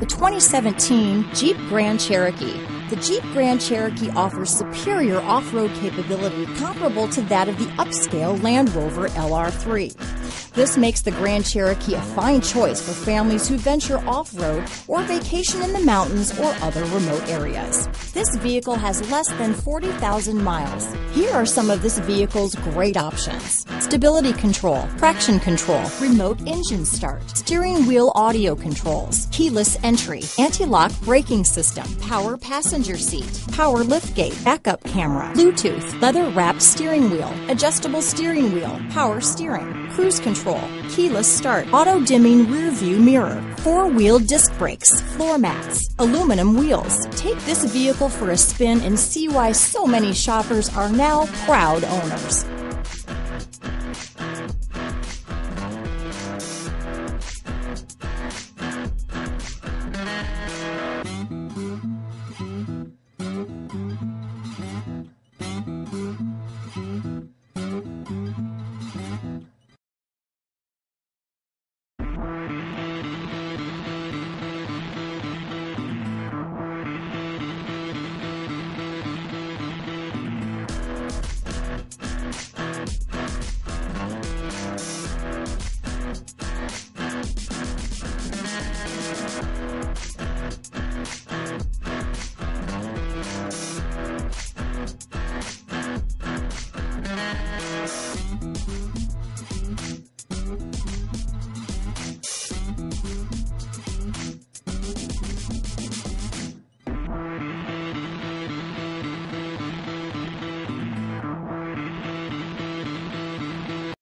The 2017 Jeep Grand Cherokee. The Jeep Grand Cherokee offers superior off-road capability comparable to that of the upscale Land Rover LR3. This makes the Grand Cherokee a fine choice for families who venture off-road or vacation in the mountains or other remote areas. This vehicle has less than 40,000 miles. Here are some of this vehicle's great options. Stability control, traction control, remote engine start, steering wheel audio controls, keyless entry, anti-lock braking system, power passenger seat, power liftgate, backup camera, Bluetooth, leather wrapped steering wheel, adjustable steering wheel, power steering, cruise control, keyless start, auto dimming rear view mirror, four wheel disc brakes, floor mats, aluminum wheels. Take this vehicle for a spin and see why so many shoppers are now proud owners.